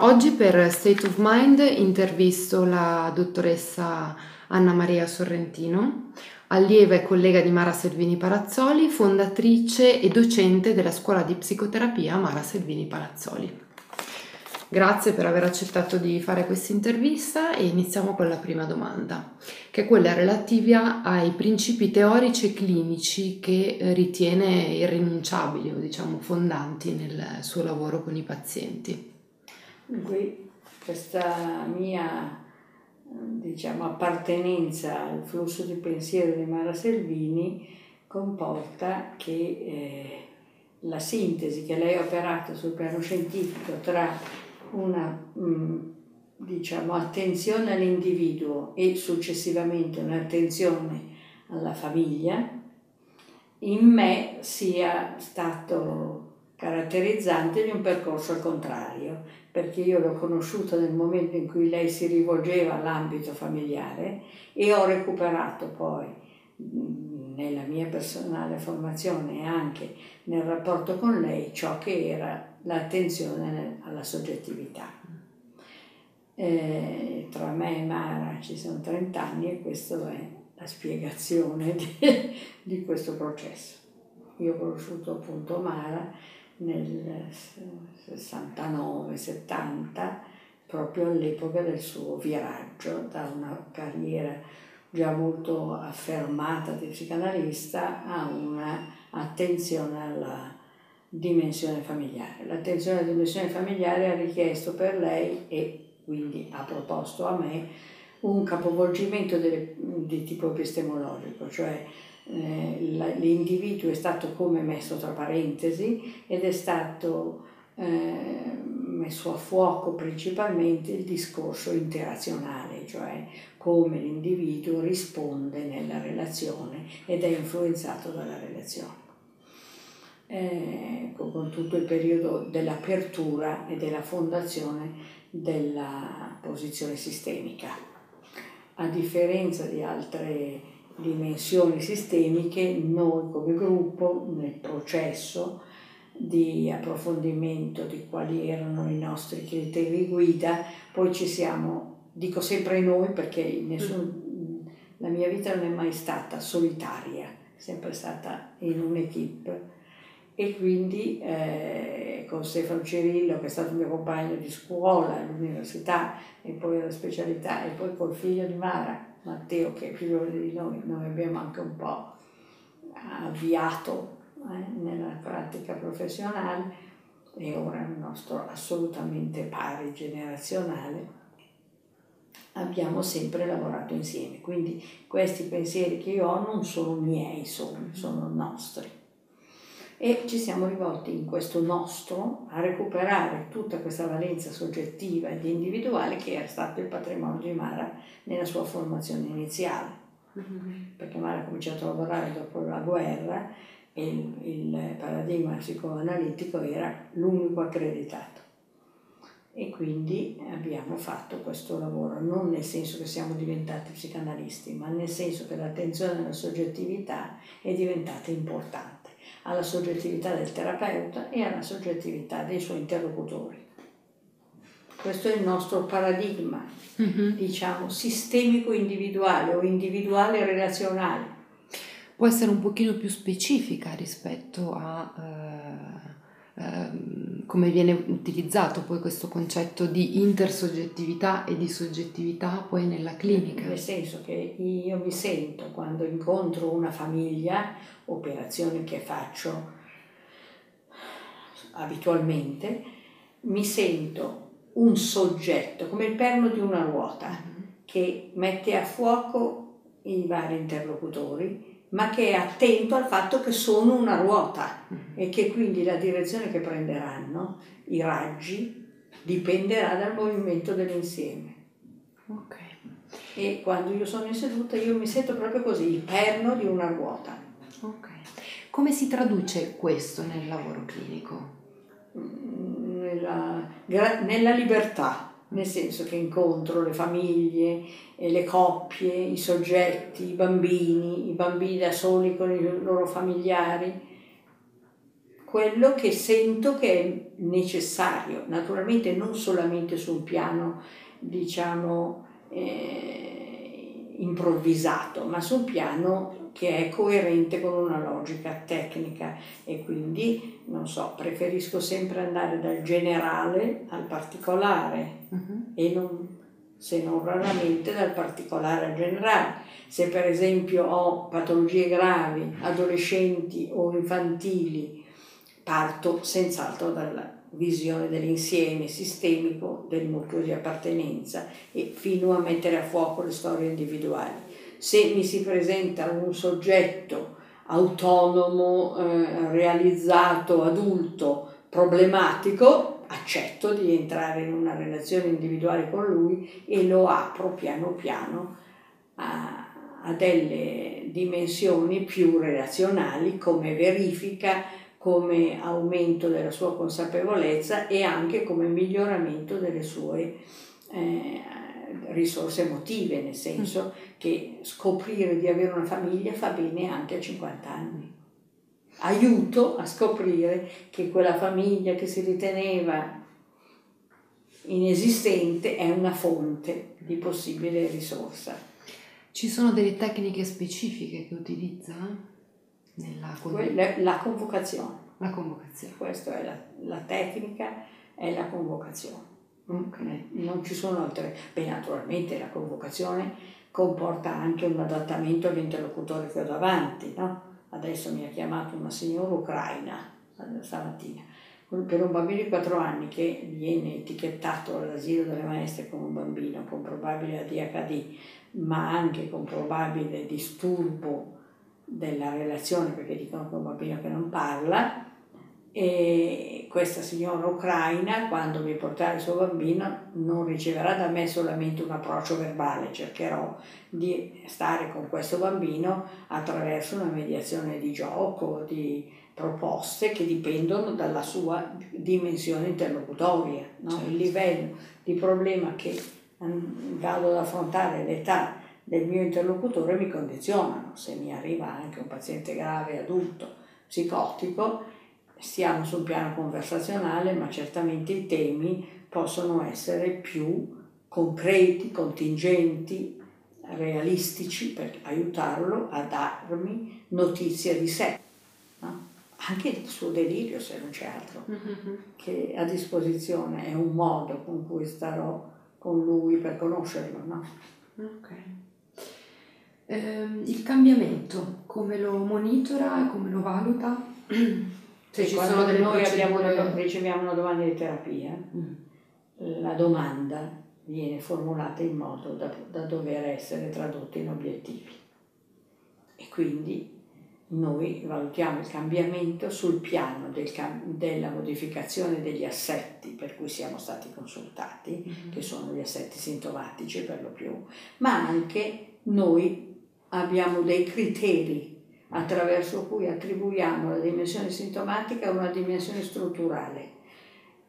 Oggi per State of Mind intervisto la dottoressa Anna Maria Sorrentino, allieva e collega di Mara Selvini Palazzoli, fondatrice e docente della scuola di psicoterapia Mara Selvini Palazzoli. Grazie per aver accettato di fare questa intervista e iniziamo con la prima domanda, che è quella relativa ai principi teorici e clinici che ritiene irrinunciabili o diciamo fondanti nel suo lavoro con i pazienti. Qui questa mia diciamo, appartenenza al flusso di pensiero di Mara Selvini comporta che eh, la sintesi che lei ha operato sul piano scientifico tra una mm, diciamo, attenzione all'individuo e successivamente un'attenzione alla famiglia, in me sia stato caratterizzante di un percorso al contrario, perché io l'ho conosciuta nel momento in cui lei si rivolgeva all'ambito familiare e ho recuperato poi mm, nella mia personale formazione e anche nel rapporto con lei ciò che era l'attenzione alla soggettività. Eh, tra me e Mara ci sono 30 anni e questa è la spiegazione di, di questo processo. Io ho conosciuto appunto Mara nel 69-70, proprio all'epoca del suo viraggio da una carriera già molto affermata di psicanalista a una attenzione alla dimensione familiare. L'attenzione alla dimensione familiare ha richiesto per lei e quindi ha proposto a me un capovolgimento delle, di tipo epistemologico, cioè eh, l'individuo è stato come messo tra parentesi ed è stato eh, messo a fuoco principalmente il discorso interazionale, cioè come l'individuo risponde nella relazione ed è influenzato dalla relazione eh, con tutto il periodo dell'apertura e della fondazione della posizione sistemica. A differenza di altre dimensioni sistemiche, noi come gruppo nel processo di approfondimento di quali erano i nostri criteri guida, poi ci siamo, dico sempre noi perché nessun, la mia vita non è mai stata solitaria, è sempre stata in un'equipe. E quindi eh, con Stefano Cirillo che è stato mio compagno di scuola all'università e poi alla specialità e poi col figlio di Mara, Matteo che è più giovane di noi, noi abbiamo anche un po' avviato eh, nella pratica professionale e ora il nostro assolutamente pari generazionale. Abbiamo sempre lavorato insieme quindi questi pensieri che io ho non sono miei sono, sono nostri e ci siamo rivolti in questo nostro a recuperare tutta questa valenza soggettiva ed individuale che era stato il patrimonio di Mara nella sua formazione iniziale. Mm-hmm. Perché Mara ha cominciato a lavorare dopo la guerra e il, il paradigma psicoanalitico era l'unico accreditato. E quindi abbiamo fatto questo lavoro, non nel senso che siamo diventati psicanalisti, ma nel senso che l'attenzione alla soggettività è diventata importante alla soggettività del terapeuta e alla soggettività dei suoi interlocutori. Questo è il nostro paradigma, mm-hmm. diciamo, sistemico individuale o individuale relazionale. Può essere un pochino più specifica rispetto a eh, eh, come viene utilizzato poi questo concetto di intersoggettività e di soggettività poi nella clinica. Nel senso che io mi sento quando incontro una famiglia operazioni che faccio abitualmente, mi sento un soggetto, come il perno di una ruota, mm-hmm. che mette a fuoco i vari interlocutori, ma che è attento al fatto che sono una ruota mm-hmm. e che quindi la direzione che prenderanno i raggi dipenderà dal movimento dell'insieme. Okay. E quando io sono in seduta io mi sento proprio così, il perno di una ruota. Ok. Come si traduce questo nel lavoro clinico? Nella, nella libertà, nel senso che incontro le famiglie, le coppie, i soggetti, i bambini, i bambini da soli con i loro familiari quello che sento che è necessario, naturalmente non solamente su un piano, diciamo, eh, improvvisato, ma su un piano che è coerente con una logica tecnica e quindi, non so, preferisco sempre andare dal generale al particolare uh-huh. e non, se non raramente dal particolare al generale. Se per esempio ho patologie gravi, adolescenti o infantili, parto senz'altro dalla visione dell'insieme sistemico del nucleo di appartenenza e fino a mettere a fuoco le storie individuali. Se mi si presenta un soggetto autonomo, eh, realizzato, adulto, problematico, accetto di entrare in una relazione individuale con lui e lo apro piano piano a, a delle dimensioni più relazionali come verifica come aumento della sua consapevolezza e anche come miglioramento delle sue eh, risorse emotive, nel senso che scoprire di avere una famiglia fa bene anche a 50 anni. Aiuto a scoprire che quella famiglia che si riteneva inesistente è una fonte di possibile risorsa. Ci sono delle tecniche specifiche che utilizza? nella Quella, la convocazione. La convocazione. Questa è la, la tecnica, è la convocazione. Non ci sono altre. Beh, naturalmente la convocazione comporta anche un adattamento all'interlocutore che ho davanti, no? Adesso mi ha chiamato una signora ucraina stamattina per un bambino di 4 anni che viene etichettato all'asilo delle maestre come un bambino con probabile ADHD, ma anche con probabile disturbo della relazione perché dicono che è un bambino che non parla e questa signora ucraina quando mi porterà il suo bambino non riceverà da me solamente un approccio verbale, cercherò di stare con questo bambino attraverso una mediazione di gioco, di proposte che dipendono dalla sua dimensione interlocutoria, no? certo. il livello di problema che vado ad affrontare l'età del mio interlocutore mi condizionano. Se mi arriva anche un paziente grave, adulto, psicotico, stiamo sul piano conversazionale, ma certamente i temi possono essere più concreti, contingenti, realistici per aiutarlo a darmi notizia di sé, no? anche del suo delirio se non c'è altro, mm-hmm. che a disposizione è un modo con cui starò con lui per conoscerlo. No? Okay. Eh, il cambiamento, come lo monitora, come lo valuta? Se ci sono delle noi una, riceviamo una domanda di terapia, mm. la domanda viene formulata in modo da, da dover essere tradotta in obiettivi. E quindi noi valutiamo il cambiamento sul piano del, della modificazione degli assetti per cui siamo stati consultati, mm-hmm. che sono gli assetti sintomatici per lo più, ma anche noi abbiamo dei criteri attraverso cui attribuiamo la dimensione sintomatica a una dimensione strutturale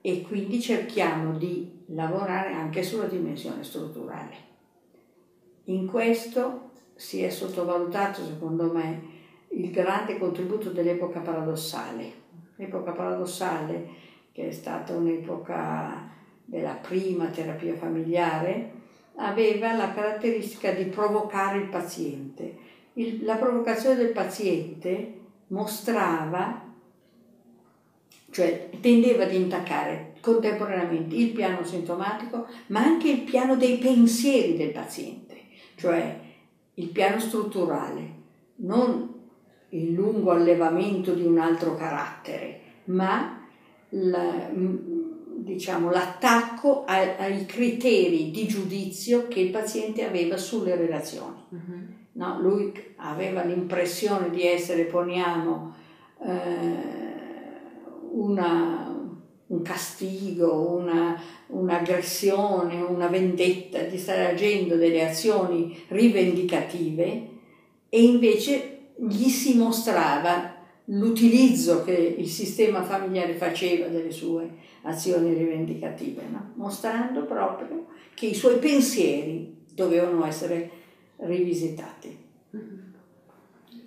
e quindi cerchiamo di lavorare anche sulla dimensione strutturale. In questo si è sottovalutato, secondo me, il grande contributo dell'epoca paradossale. L'epoca paradossale, che è stata un'epoca della prima terapia familiare, aveva la caratteristica di provocare il paziente. Il, la provocazione del paziente mostrava, cioè tendeva ad intaccare contemporaneamente il piano sintomatico, ma anche il piano dei pensieri del paziente, cioè il piano strutturale, non il lungo allevamento di un altro carattere, ma la, diciamo, l'attacco ai, ai, criteri di giudizio che il paziente aveva sulle relazioni. Uh-huh. No, lui aveva l'impressione di essere, poniamo, eh, una, un castigo, una, un'aggressione, una vendetta, di stare agendo delle azioni rivendicative e invece gli si mostrava l'utilizzo che il sistema familiare faceva delle sue azioni rivendicative, no? mostrando proprio che i suoi pensieri dovevano essere rivisitati.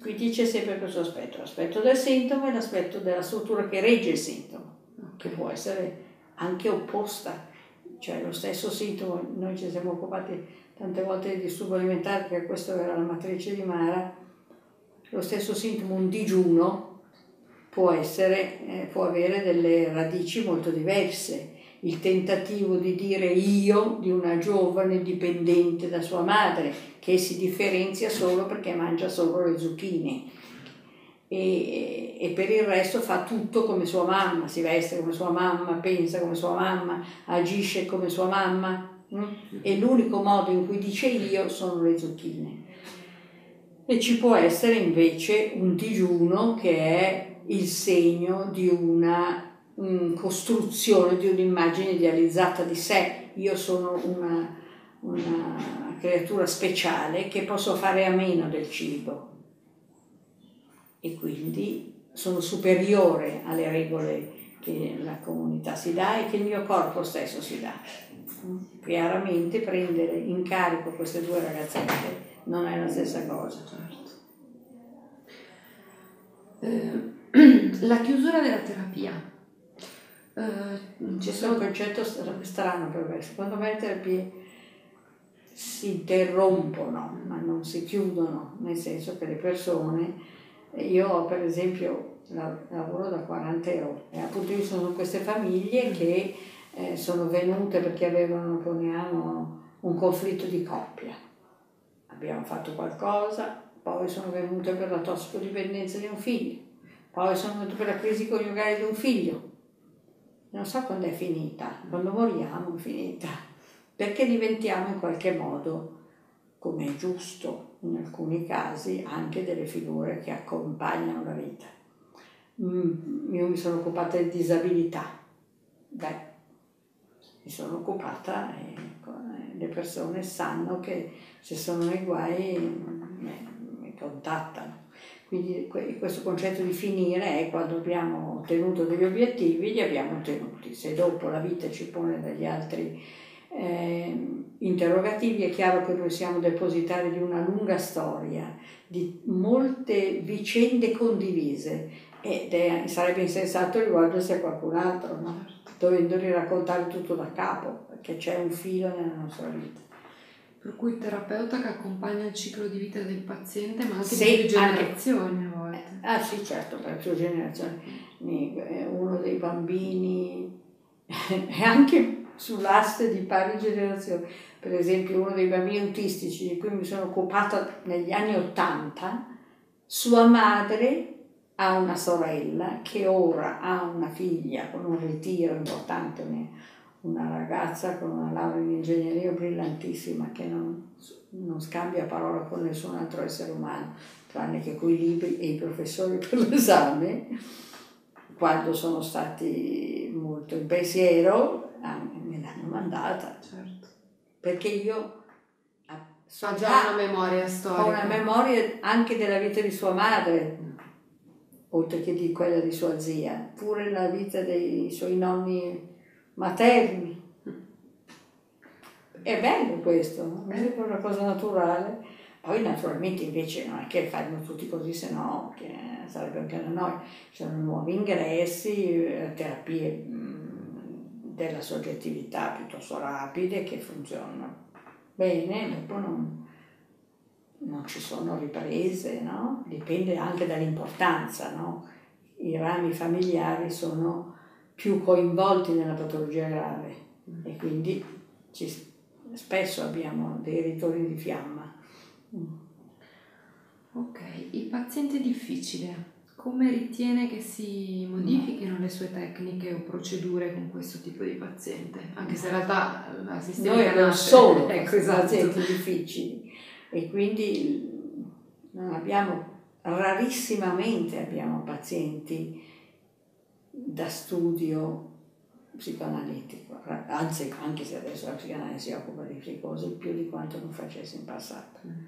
Quindi c'è sempre questo aspetto, l'aspetto del sintomo e l'aspetto della struttura che regge il sintomo, che può essere anche opposta, cioè lo stesso sintomo, noi ci siamo occupati tante volte di disturbo alimentare, perché questa era la matrice di Mara, lo stesso sintomo, un digiuno, può, essere, eh, può avere delle radici molto diverse. Il tentativo di dire io di una giovane dipendente da sua madre, che si differenzia solo perché mangia solo le zucchine e, e, per il resto fa tutto come sua mamma, si veste come sua mamma, pensa come sua mamma, agisce come sua mamma mm? e l'unico modo in cui dice io sono le zucchine. E ci può essere invece un digiuno che è il segno di una um, costruzione, di un'immagine idealizzata di sé. Io sono una, una creatura speciale che posso fare a meno del cibo e quindi sono superiore alle regole che la comunità si dà e che il mio corpo stesso si dà. Chiaramente prendere in carico queste due ragazzette non è la stessa cosa. Certo. Eh la chiusura della terapia. Uh, C'è un concetto strano per me, secondo me le terapie si interrompono ma non si chiudono, nel senso che le persone, io per esempio lavoro da 40 euro e appunto io sono queste famiglie che eh, sono venute perché avevano, poniamo, un conflitto di coppia, abbiamo fatto qualcosa, poi sono venute per la tossicodipendenza di un figlio poi sono venuto per la crisi coniugale di un figlio. Non so quando è finita, quando moriamo è finita, perché diventiamo in qualche modo, come è giusto in alcuni casi, anche delle figure che accompagnano la vita. Mm, io mi sono occupata di disabilità, beh, mi sono occupata e le persone sanno che se sono nei guai mi contattano quindi questo concetto di finire è quando abbiamo ottenuto degli obiettivi, li abbiamo ottenuti. Se dopo la vita ci pone degli altri eh, interrogativi, è chiaro che noi siamo depositari di una lunga storia, di molte vicende condivise ed è, sarebbe insensato rivolgersi a qualcun altro, no? dovendoli raccontare tutto da capo, perché c'è un filo nella nostra vita. Per cui il terapeuta che accompagna il ciclo di vita del paziente, ma anche sì, più generazioni a volte. Ah sì, certo, per più generazioni. Uno dei bambini è anche sull'asse di pari generazioni. Per esempio uno dei bambini autistici di cui mi sono occupata negli anni Ottanta, sua madre ha una sorella che ora ha una figlia con un ritiro importante, una ragazza con una laurea in ingegneria brillantissima che non, non scambia parola con nessun altro essere umano, tranne che con i libri e i professori per l'esame, quando sono stati molto in pensiero, me l'hanno mandata. Certo. Perché io so ha già una memoria storica. Ho una memoria anche della vita di sua madre, oltre che di quella di sua zia, pure la vita dei suoi nonni materni. È bello questo, è una cosa naturale. Poi naturalmente invece non è che fanno tutti così, se no sarebbe anche da noi. Ci sono nuovi ingressi, eh, terapie della soggettività piuttosto rapide che funzionano bene, dopo non, non ci sono riprese, no? dipende anche dall'importanza. No? I rami familiari sono più coinvolti nella patologia grave mm. e quindi ci, spesso abbiamo dei ritorni di fiamma. Mm. Ok, il paziente difficile, come ritiene che si modifichino le sue tecniche o procedure con questo tipo di paziente? Anche se in realtà la sistema Noi abbiamo solo ecco, esatto. pazienti difficili e quindi non abbiamo, rarissimamente abbiamo pazienti da studio psicoanalitico, anzi anche se adesso la psicanalisi si occupa di psicosi più di quanto non facesse in passato. Mm.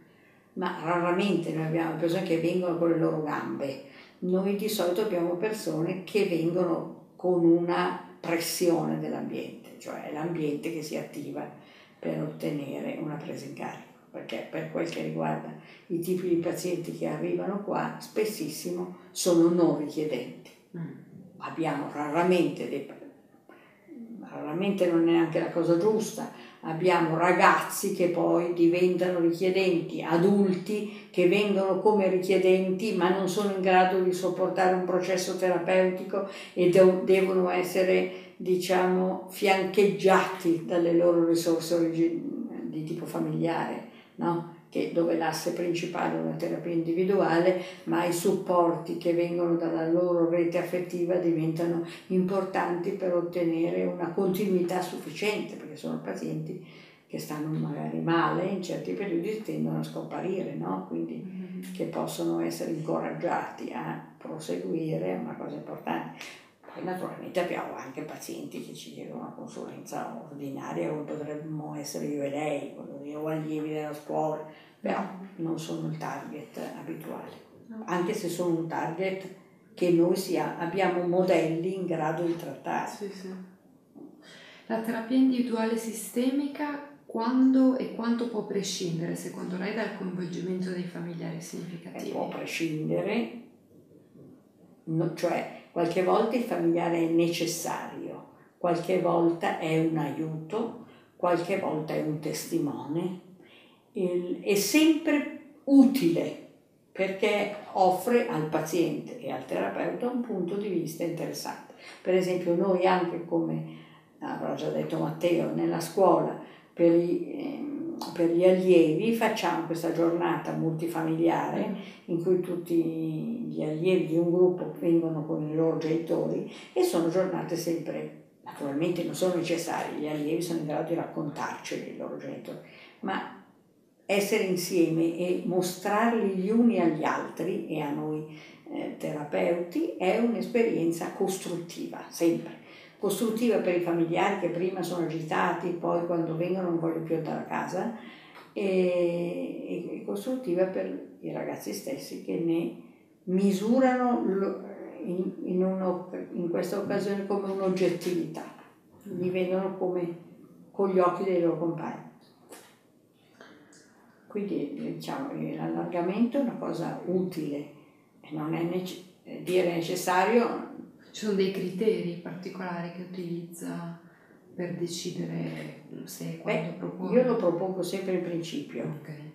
Ma raramente noi abbiamo persone che vengono con le loro gambe, noi di solito abbiamo persone che vengono con una pressione dell'ambiente, cioè l'ambiente che si attiva per ottenere una presa in carico. perché per quel che riguarda i tipi di pazienti che arrivano qua, spessissimo sono non richiedenti. Mm. Abbiamo raramente dei raramente non è neanche la cosa giusta, abbiamo ragazzi che poi diventano richiedenti, adulti che vengono come richiedenti ma non sono in grado di sopportare un processo terapeutico e de- devono essere diciamo fiancheggiati dalle loro risorse di tipo familiare, no? Che, dove l'asse principale è una terapia individuale, ma i supporti che vengono dalla loro rete affettiva diventano importanti per ottenere una continuità sufficiente, perché sono pazienti che stanno magari male, in certi periodi tendono a scomparire, no? quindi mm-hmm. che possono essere incoraggiati a proseguire è una cosa importante. Poi naturalmente abbiamo anche pazienti che ci chiedono una consulenza ordinaria come potremmo essere io e lei, o allievi della scuola, però non sono il target abituale, anche se sono un target che noi sia, abbiamo modelli in grado di trattare. Sì, sì. La terapia individuale sistemica quando e quanto può prescindere secondo lei dal coinvolgimento dei familiari significativi? Eh, può prescindere, no, cioè qualche volta il familiare è necessario, qualche volta è un aiuto, qualche volta è un testimone, è sempre utile perché offre al paziente e al terapeuta un punto di vista interessante. Per esempio noi anche come avrà già detto Matteo, nella scuola per, i, ehm, per gli allievi facciamo questa giornata multifamiliare in cui tutti gli allievi di un gruppo vengono con i loro genitori e sono giornate sempre, naturalmente non sono necessarie, gli allievi sono in grado di raccontarceli i loro genitori, ma essere insieme e mostrarli gli uni agli altri e a noi eh, terapeuti è un'esperienza costruttiva, sempre. Costruttiva per i familiari che prima sono agitati, poi quando vengono non vogliono più andare a casa, e, e costruttiva per i ragazzi stessi che ne misurano in, in, uno, in questa occasione come un'oggettività, li vedono come con gli occhi dei loro compagni. Quindi diciamo, l'allargamento è una cosa utile, non è nece- dire necessario. Ci sono dei criteri particolari che utilizza per decidere se e quando Beh, propone? Io lo propongo sempre in principio, okay.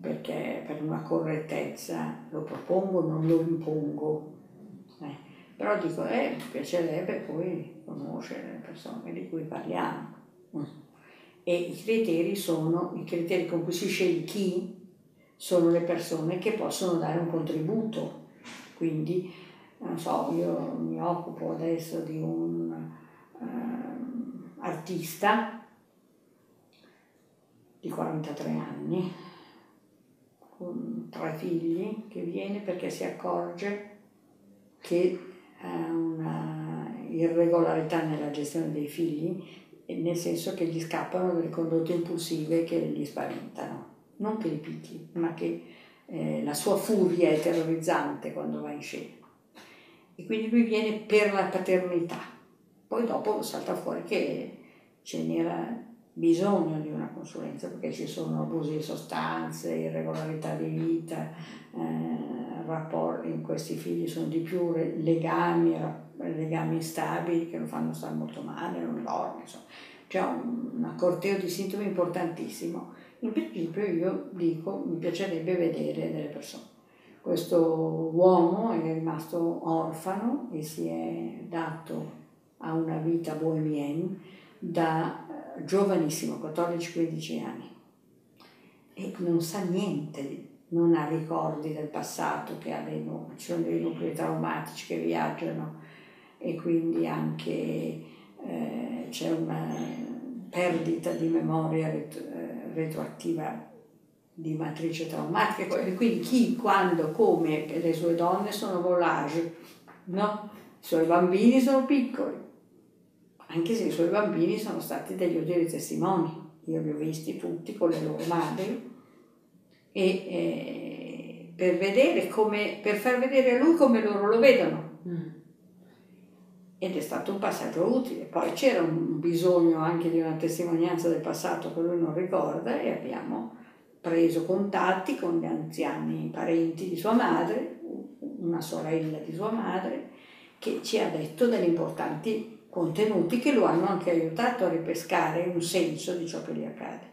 perché per una correttezza lo propongo, non lo impongo. Eh. Però dico, eh, mi piacerebbe poi conoscere le persone di cui parliamo. Mm e i criteri sono, i criteri con cui si sceglie chi sono le persone che possono dare un contributo. Quindi, non so, io mi occupo adesso di un uh, artista di 43 anni, con tre figli, che viene perché si accorge che ha una irregolarità nella gestione dei figli nel senso che gli scappano delle condotte impulsive che gli spaventano, non che li picchi, ma che eh, la sua furia è terrorizzante quando va in scena. E quindi lui viene per la paternità. Poi dopo salta fuori che ce n'era bisogno di una consulenza perché ci sono abusi di sostanze, irregolarità di vita, eh, rapporti in questi figli sono di più legami, legami instabili che lo fanno stare molto male, non dorme, insomma. C'è un, accorteo di sintomi importantissimo. In principio io dico, mi piacerebbe vedere delle persone. Questo uomo è rimasto orfano e si è dato a una vita bohemienne da eh, giovanissimo, 14-15 anni. E non sa niente, non ha ricordi del passato, che ha ci sono dei nuclei traumatici che viaggiano e quindi anche eh, c'è una perdita di memoria ret- eh, retroattiva di matrice traumatica e quindi chi, quando, come le sue donne sono volage, no? I suoi bambini sono piccoli, anche se i suoi bambini sono stati degli odori testimoni, io li ho visti tutti con le loro madri e eh, per vedere come, per far vedere a lui come loro lo vedono. Mm ed è stato un passaggio utile. Poi c'era un bisogno anche di una testimonianza del passato che lui non ricorda e abbiamo preso contatti con gli anziani parenti di sua madre, una sorella di sua madre, che ci ha detto degli importanti contenuti che lo hanno anche aiutato a ripescare un senso di ciò che gli accade.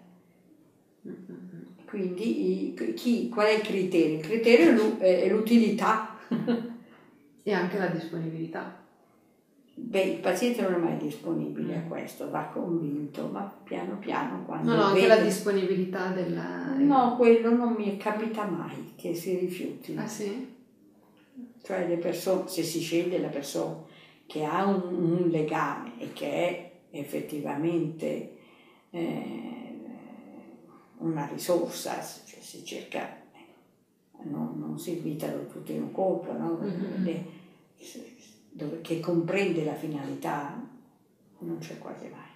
Quindi chi, qual è il criterio? Il criterio è l'utilità. e anche la disponibilità. Beh, il paziente non è mai disponibile a mm. questo, va convinto, ma piano piano quando... No, no, anche la disponibilità della... No, quello non mi capita mai che si rifiuti. Ah sì? Cioè le persone, se si sceglie la persona che ha un, un legame e che è effettivamente eh, una risorsa, cioè si cerca, non, non si invitano tutti in un colpo, no? Mm-hmm. Dove, che comprende la finalità, non c'è quasi mai.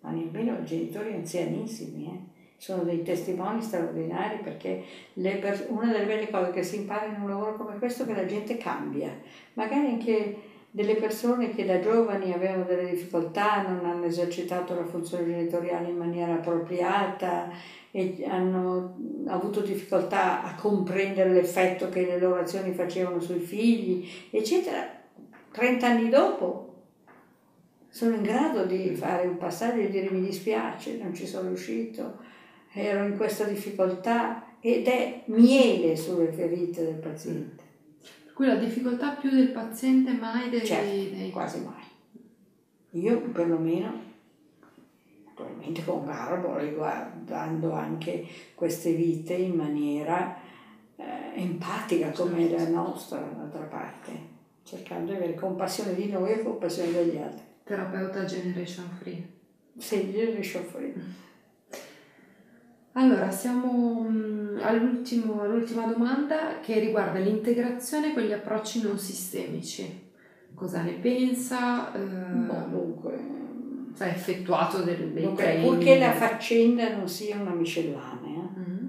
Ma nemmeno i genitori anzianissimi, eh? sono dei testimoni straordinari perché per, una delle belle cose che si impara in un lavoro come questo è che la gente cambia. Magari anche delle persone che da giovani avevano delle difficoltà, non hanno esercitato la funzione genitoriale in maniera appropriata e hanno avuto difficoltà a comprendere l'effetto che le loro azioni facevano sui figli, eccetera 30 anni dopo sono in grado di fare un passaggio e dire mi dispiace, non ci sono riuscito, ero in questa difficoltà ed è miele sulle ferite del paziente. Per cui la difficoltà più del paziente mai dei... Certo, dei... quasi mai. Io perlomeno, naturalmente con garbo, riguardando anche queste vite in maniera eh, empatica come la nostra, d'altra parte cercando di avere compassione di noi e compassione degli altri. Terapeuta Generation Free. Sì, Generation Free. Allora, siamo mm, all'ultima domanda che riguarda l'integrazione con gli approcci non sistemici. Cosa ne pensa? Eh, no, dunque, ha effettuato del, dei dunque? Purché la faccenda non sia una miscellanea, mm-hmm.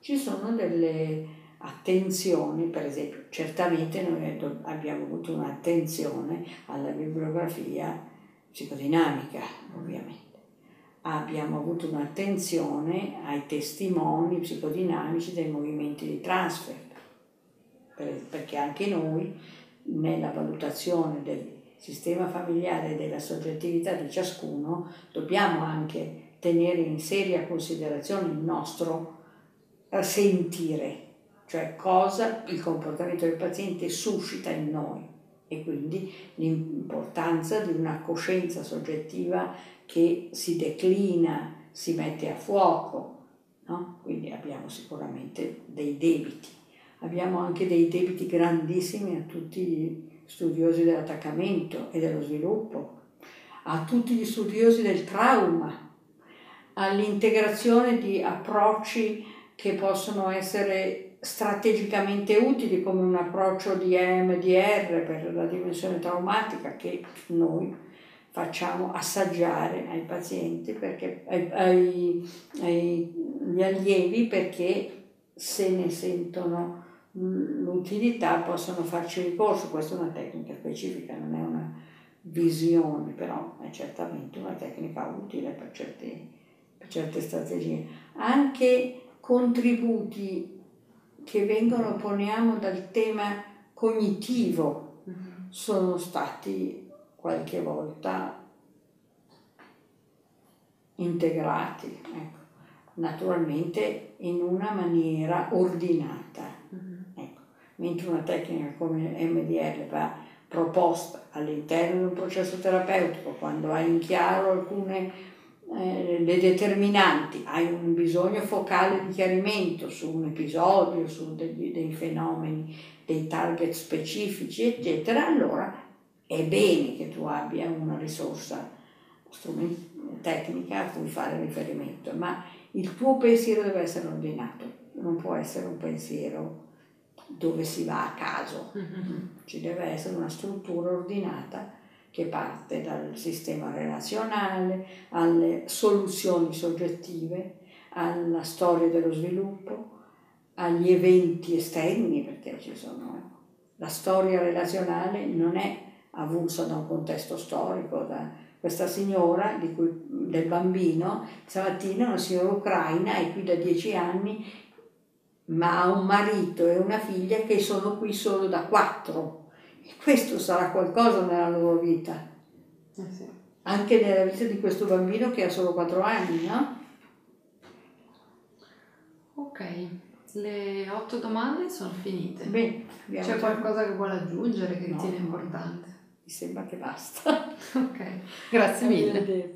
ci sono delle attenzione, per esempio, certamente noi abbiamo avuto un'attenzione alla bibliografia psicodinamica, ovviamente. Abbiamo avuto un'attenzione ai testimoni psicodinamici dei movimenti di transfer, perché anche noi nella valutazione del sistema familiare e della soggettività di ciascuno dobbiamo anche tenere in seria considerazione il nostro sentire cioè cosa il comportamento del paziente suscita in noi e quindi l'importanza di una coscienza soggettiva che si declina, si mette a fuoco. No? Quindi abbiamo sicuramente dei debiti. Abbiamo anche dei debiti grandissimi a tutti gli studiosi dell'attaccamento e dello sviluppo, a tutti gli studiosi del trauma, all'integrazione di approcci che possono essere strategicamente utili come un approccio di EMDR per la dimensione traumatica che noi facciamo assaggiare ai pazienti, perché, ai, ai, agli allievi perché se ne sentono l'utilità possono farci ricorso, questa è una tecnica specifica, non è una visione, però è certamente una tecnica utile per, certi, per certe strategie. Anche contributi che vengono, poniamo, dal tema cognitivo mm-hmm. sono stati qualche volta integrati, ecco. naturalmente in una maniera ordinata. Mm-hmm. Ecco. Mentre una tecnica come MDR va proposta all'interno di un processo terapeutico, quando hai in chiaro alcune eh, le determinanti, hai un bisogno focale di chiarimento su un episodio, su degli, dei fenomeni, dei target specifici, eccetera, allora è bene che tu abbia una risorsa tecnica a cui fare riferimento, ma il tuo pensiero deve essere ordinato, non può essere un pensiero dove si va a caso, mm-hmm. ci deve essere una struttura ordinata che parte dal sistema relazionale alle soluzioni soggettive, alla storia dello sviluppo, agli eventi esterni, perché ci sono... La storia relazionale non è avulsa da un contesto storico, da questa signora cui, del bambino, stamattina una signora ucraina è qui da dieci anni, ma ha un marito e una figlia che sono qui solo da quattro. E questo sarà qualcosa nella loro vita. Eh sì. Anche nella vita di questo bambino che ha solo quattro anni, no? Ok, le otto domande sono finite. Bene, C'è qualcosa che vuole aggiungere che no, ritiene importante? Mi sembra che basta. ok, grazie mille.